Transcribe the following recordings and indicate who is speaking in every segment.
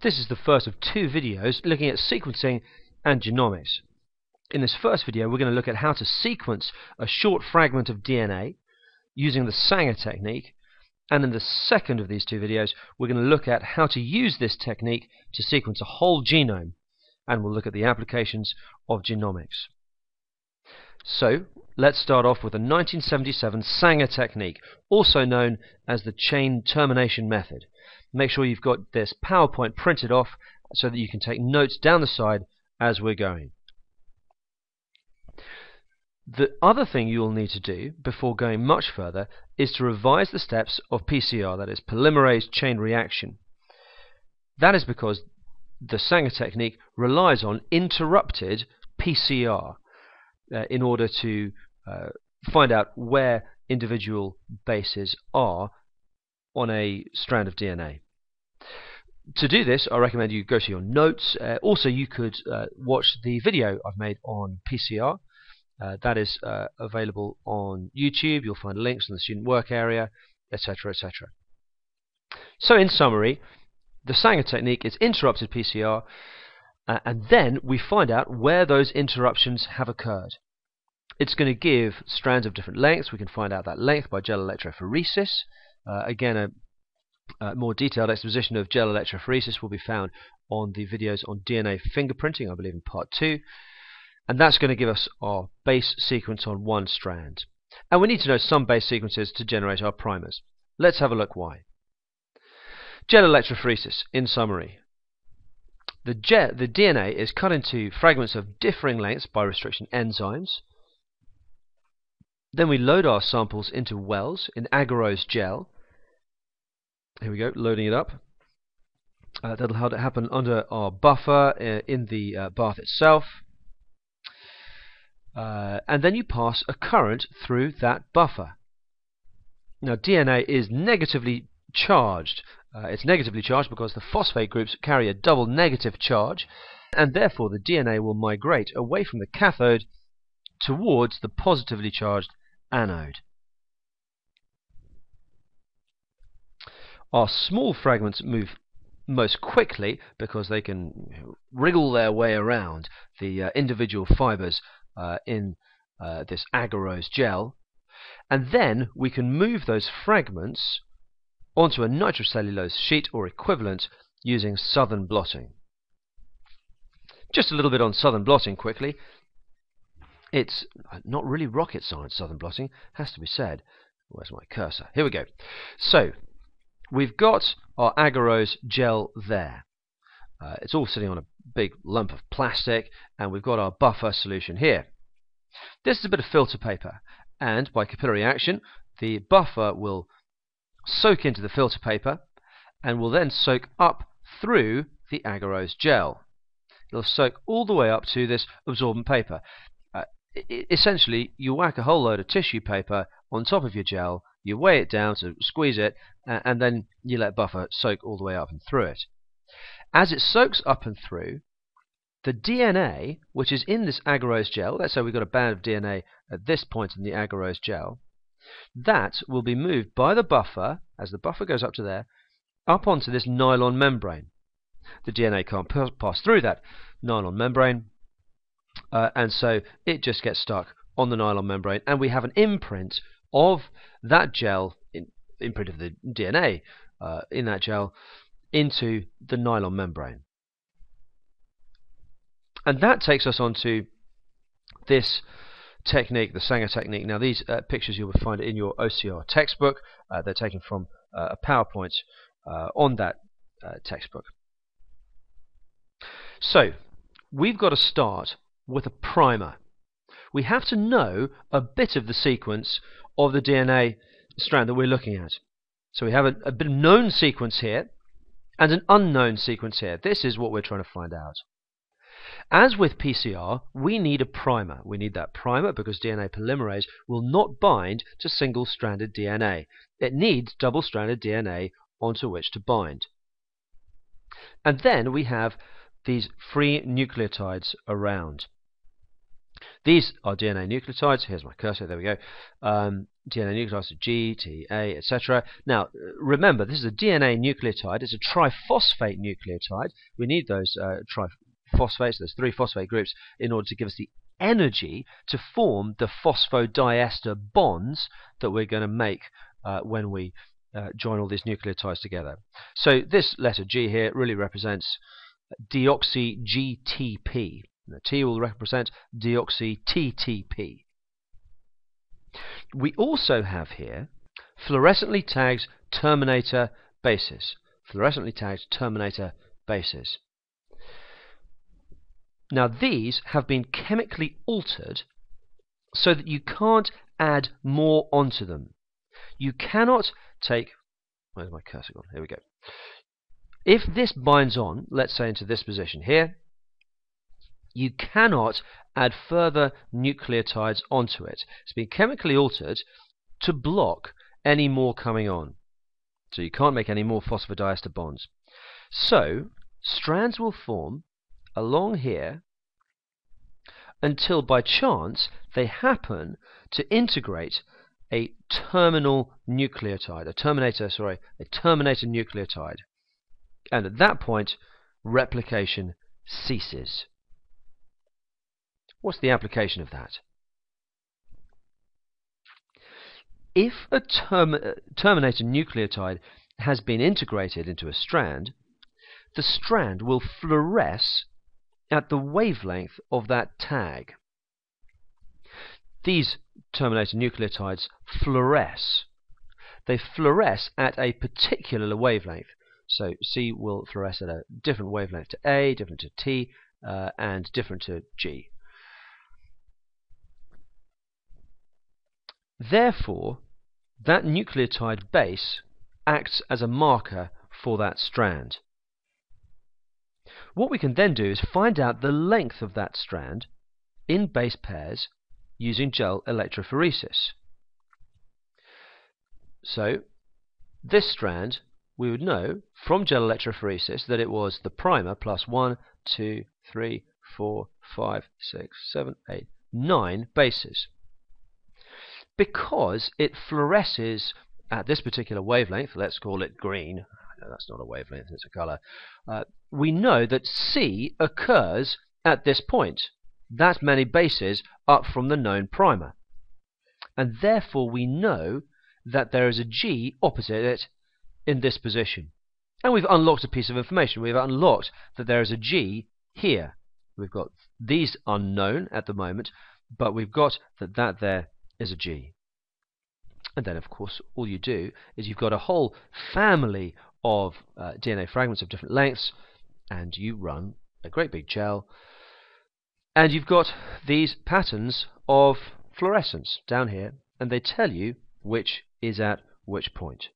Speaker 1: This is the first of two videos looking at sequencing and genomics. In this first video we're going to look at how to sequence a short fragment of DNA using the Sanger technique and in the second of these two videos we're going to look at how to use this technique to sequence a whole genome and we'll look at the applications of genomics. So let's start off with the 1977 Sanger technique, also known as the chain termination method. Make sure you've got this PowerPoint printed off so that you can take notes down the side as we're going. The other thing you will need to do before going much further is to revise the steps of PCR, that is polymerase chain reaction. That is because the Sanger technique relies on interrupted PCR uh, in order to uh, find out where individual bases are on a strand of DNA. To do this, I recommend you go to your notes. Uh, also, you could uh, watch the video I've made on PCR. Uh, that is uh, available on YouTube. You'll find links in the student work area, etc., etc. So, in summary, the Sanger technique is interrupted PCR, uh, and then we find out where those interruptions have occurred. It's going to give strands of different lengths. We can find out that length by gel electrophoresis. Uh, again, a, a, more detailed exposition of gel electrophoresis will be found on the videos on DNA fingerprinting, I believe in part 2 and that's going to give us our base sequence on one strand. And we need to know some base sequences to generate our primers. Let's have a look why. Gel electrophoresis, in summary. The, the DNA is cut into fragments of differing lengths by restriction enzymes. Then we load our samples into wells in agarose gel. Here we go, loading it up. Uh, that'll happen under our buffer uh, in the uh, bath itself uh, and then you pass a current through that buffer. Now DNA is negatively charged. Uh, it's negatively charged because the phosphate groups carry a double negative charge and therefore the DNA will migrate away from the cathode towards the positively charged anode. Our small fragments move most quickly because they can wriggle their way around the uh, individual fibers uh, in uh, this agarose gel. And then we can move those fragments onto a nitrocellulose sheet or equivalent using southern blotting. Just a little bit on southern blotting quickly. It's not really rocket science, southern blotting, has to be said. Where's my cursor? Here we go. So, we've got our agarose gel there. Uh, it's all sitting on a big lump of plastic, and we've got our buffer solution here. This is a bit of filter paper, and by capillary action, the buffer will soak into the filter paper and will then soak up through the agarose gel. It'll soak all the way up to this absorbent paper. Uh, essentially, you whack a whole load of tissue paper on top of your gel, you weigh it down to squeeze it, and then you let buffer soak all the way up and through it. As it soaks up and through, the DNA, which is in this agarose gel, let's say we've got a band of DNA at this point in the agarose gel, that will be moved by the buffer, as the buffer goes up to there, up onto this nylon membrane. The DNA can't pass through that nylon membrane, uh, and so it just gets stuck on the nylon membrane, and we have an imprint of that gel, in, imprint of the DNA uh, in that gel, into the nylon membrane. And that takes us on to this technique, the Sanger technique. Now, these uh, pictures you will find in your OCR textbook. Uh, they're taken from uh, a PowerPoint uh, on that uh, textbook. So, we've got to start with a primer. We have to know a bit of the sequence of the DNA strand that we're looking at. So we have a, a bit of known sequence here, and an unknown sequence here. This is what we're trying to find out. As with PCR, we need a primer. We need that primer because DNA polymerase will not bind to single-stranded DNA. It needs double-stranded DNA onto which to bind. And then we have these free nucleotides around. These are DNA nucleotides. Here's my cursor. There we go. Um, DNA nucleotides G, T, A, etc. Now, remember, this is a DNA nucleotide. It's a triphosphate nucleotide. We need those uh, triphosphates, those three phosphate groups, in order to give us the energy to form the phosphodiester bonds that we're going to make uh, when we uh, join all these nucleotides together. So this letter G here really represents deoxy GTP. The T will represent deoxy TTP. We also have here fluorescently tagged terminator bases. Fluorescently tagged terminator bases. Now these have been chemically altered so that you can't add more onto them. You cannot take where's my cursor gone? Here we go. If this binds on, let's say into this position here, you cannot add further nucleotides onto it. It's been chemically altered to block any more coming on. So you can't make any more phosphodiester bonds. So strands will form along here until by chance they happen to integrate a terminal nucleotide, a terminator, sorry, a terminator nucleotide. And at that point, replication ceases. What's the application of that? If a term terminator nucleotide has been integrated into a strand, the strand will fluoresce at the wavelength of that tag. These terminator nucleotides fluoresce. They fluoresce at a particular wavelength. So C will fluoresce at a different wavelength to A, different to T, uh, and different to G. Therefore, that nucleotide base acts as a marker for that strand. What we can then do is find out the length of that strand in base pairs using gel electrophoresis. So, this strand, we would know from gel electrophoresis that it was the primer plus 1, 2, 3, 4, 5, 6, 7, 8, 9 bases because it fluoresces at this particular wavelength, let's call it green, no, that's not a wavelength, it's a color, uh, we know that C occurs at this point, that many bases up from the known primer. And therefore we know that there is a G opposite it in this position. And we've unlocked a piece of information. We've unlocked that there is a G here. We've got these unknown at the moment, but we've got that that there is a G. And then, of course, all you do is you've got a whole family of uh, DNA fragments of different lengths, and you run a great big gel, and you've got these patterns of fluorescence down here, and they tell you which is at which point.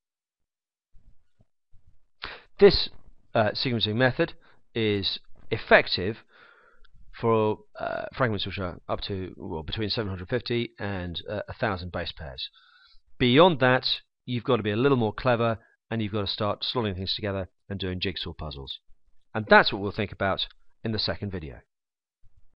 Speaker 1: This uh, sequencing method is effective for uh, fragments which are up to well, between 750 and uh, 1,000 base pairs. Beyond that, you've got to be a little more clever and you've got to start slotting things together and doing jigsaw puzzles. And that's what we'll think about in the second video.